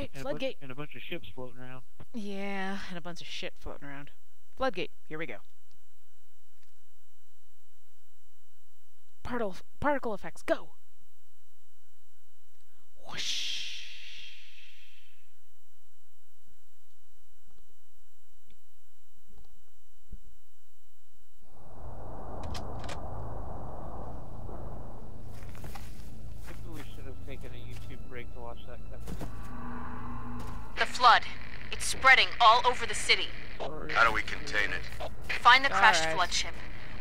Alright, And a, bunch, floodgate. and a bunch of ships floating around. Yeah, and a bunch of shit floating around. Floodgate, here we go. Particle, particle effects, go! Whoosh. Maybe we should have taken a YouTube break to watch that cutscene. The flood. It's spreading all over the city. How do we contain it? Find the crashed Alright. flood ship.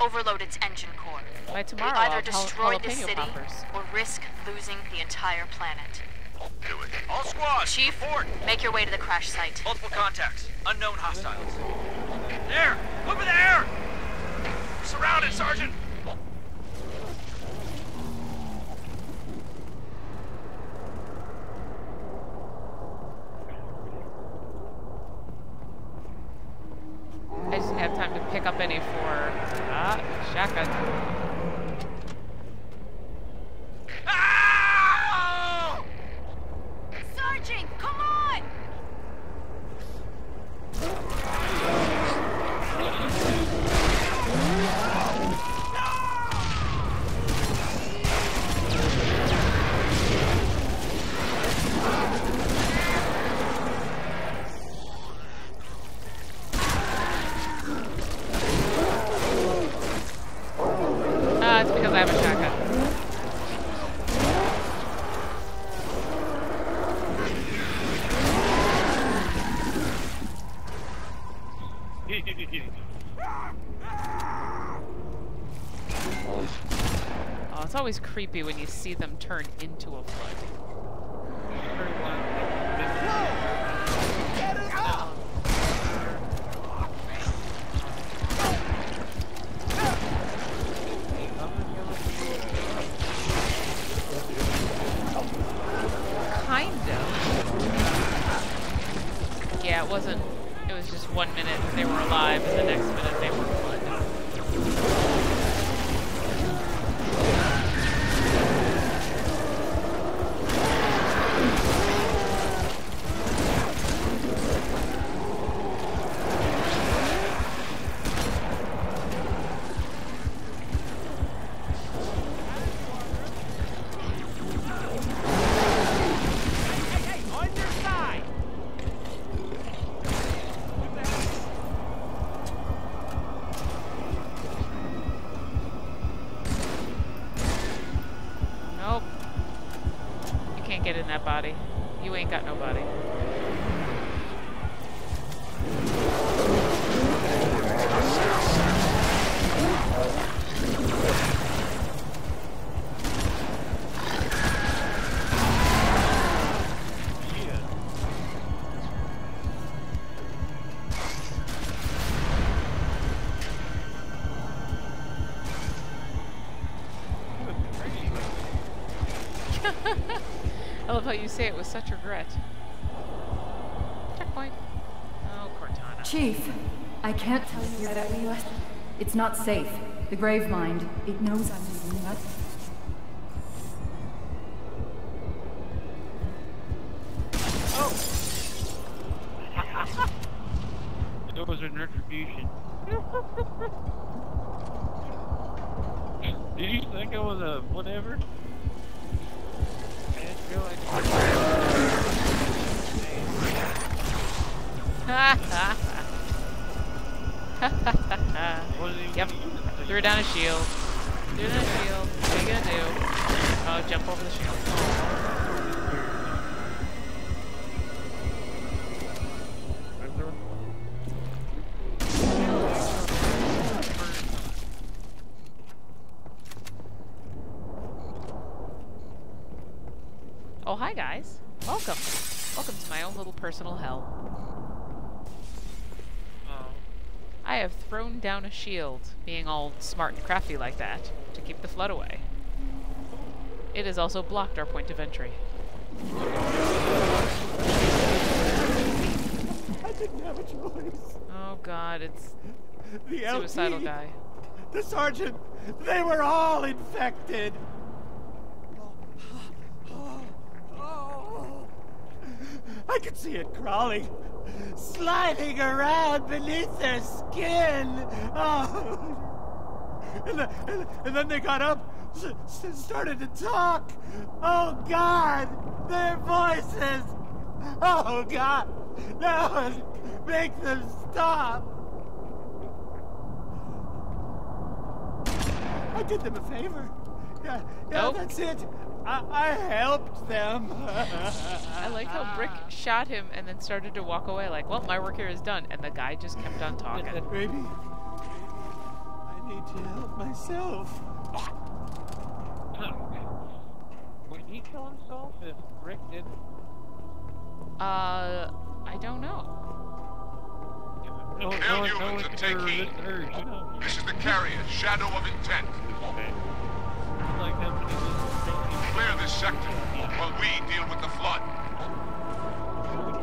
Overload its engine core. By We tomorrow, I'll either destroy the city poppers. or risk losing the entire planet. Do it. All squads, Chief, report. make your way to the crash site. Multiple contacts. Unknown hostiles. There! Over there! We're surrounded, Sergeant! I just didn't have time to pick up any for ah shotgun. Ah! Sergeant, come on! Ah, it's because I have a shotgun. Oh, it's always creepy when you see them turn into a flood. Kind of. Yeah, it wasn't. It was just one minute they were alive, and the next minute Nope. You can't get in that body. You ain't got no body. I love how you say it with such regret. Checkpoint. Oh, Cortana. Chief, I can't tell you that we left. It's not safe. The Gravemind, it knows I'm leaving oh. that. It was an retribution. Did you think I was a whatever? Yep. Threw down a shield. Threw down a shield. What are you gonna do? Oh, jump over the shield. Oh, hi guys. Welcome. Welcome to my own little personal hell. Oh. I have thrown down a shield, being all smart and crafty like that, to keep the flood away. It has also blocked our point of entry. I didn't have a choice. Oh god, it's The suicidal LP, guy. the sergeant, they were all infected. I could see it crawling, sliding around beneath their skin. Oh. And, the, and, and then they got up, s- started to talk. Oh God, their voices. Oh God, no, make them stop. I did them a favor. Yeah, yeah, Nope. that's it. I, I helped them. I like how Brick shot him and then started to walk away like, well, my work here is done. And the guy just kept on talking. Maybe I need to help myself. Would he kill himself if Brick didn't? Uh, I don't know. No, Hail no, no humans one and can take ever heed. resist urge, you know. This is the carrier, Shadow of Intent. Okay. Clear this sector while we deal with the flood.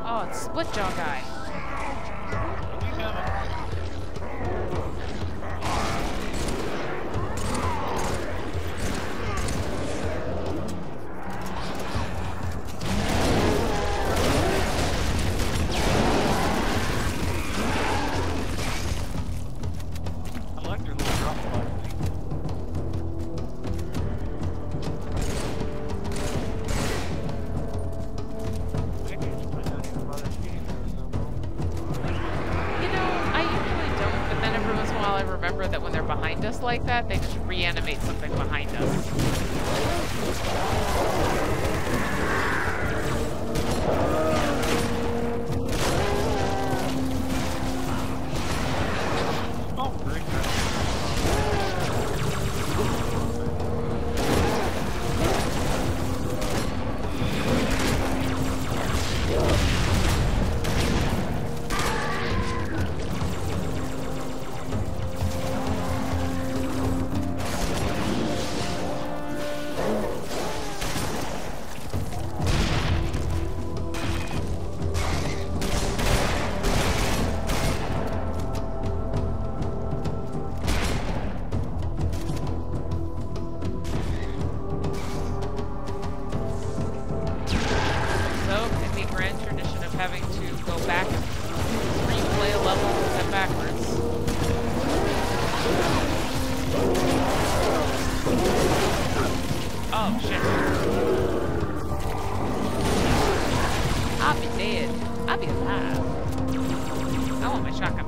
Oh, it's Split Jaw guy. Like that, they just reanimate something behind grand tradition of having to go back and replay a level and backwards. Oh, shit. I'll be dead. I'll be alive. I want my shotgun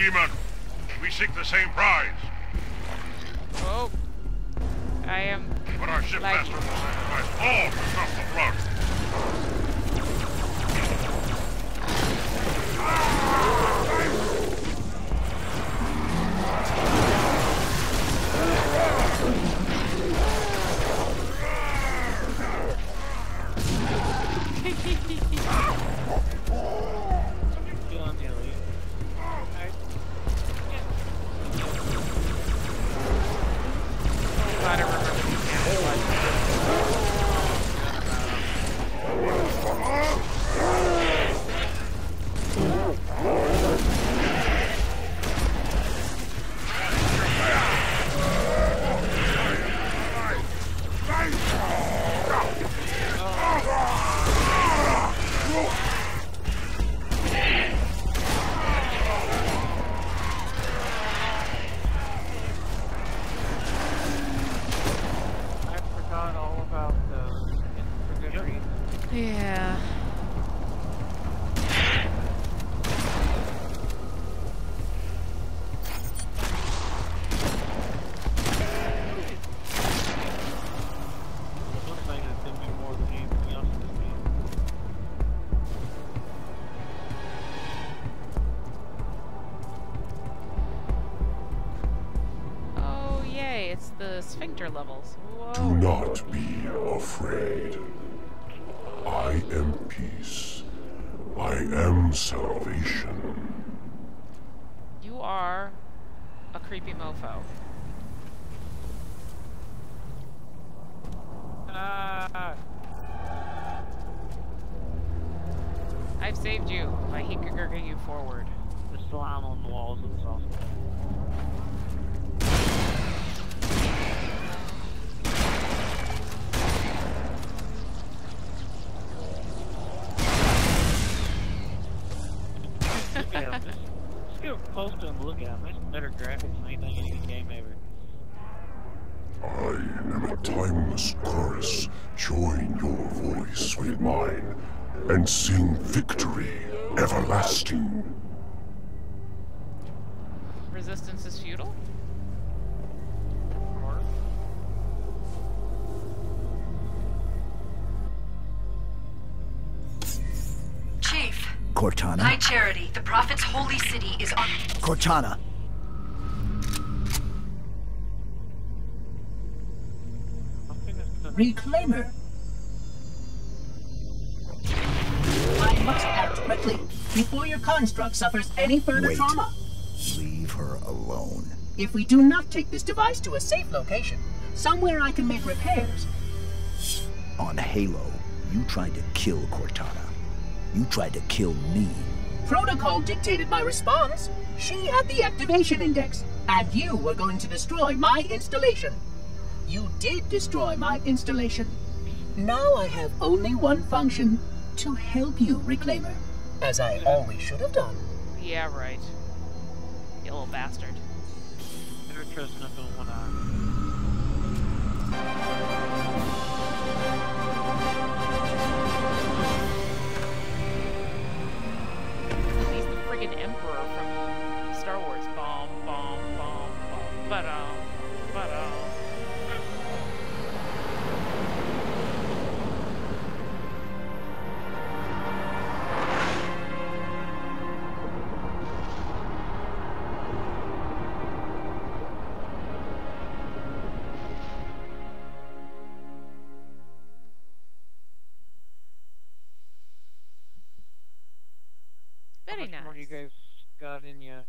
demon. We seek the same prize. Oh. I am. But our shipmaster will sacrifice all to stop the flood. sphincter levels. Whoa. Do not be afraid. I am peace. I am salvation. You are a creepy mofo. Ah, I've saved you by hinkergurking you forward. the slime on the walls looks awesome. Look at 'em. Just, just get close to him and look at him. That's better graphics than anything in any game ever. I am a timeless chorus. Join your voice with mine and sing victory everlasting. Resistance is futile? Cortana? High Charity, the Prophet's holy city is on. Cortana. Reclaimer. I must act quickly before your construct suffers any further Wait. trauma. Leave her alone. If we do not take this device to a safe location, somewhere I can make repairs, On Halo, you tried to kill Cortana. You tried to kill me. protocol dictated my response. She had the activation index, and you were going to destroy my installation. You did destroy my installation. Now I have only one function to help you, Reclaimer, as I always should have done. Yeah, right. You little bastard. Never trust nothing with one friggin' Emperor from Star Wars. Bomb, bomb, bomb, bomb. Ba-dum. Very nice. more you guys got in you?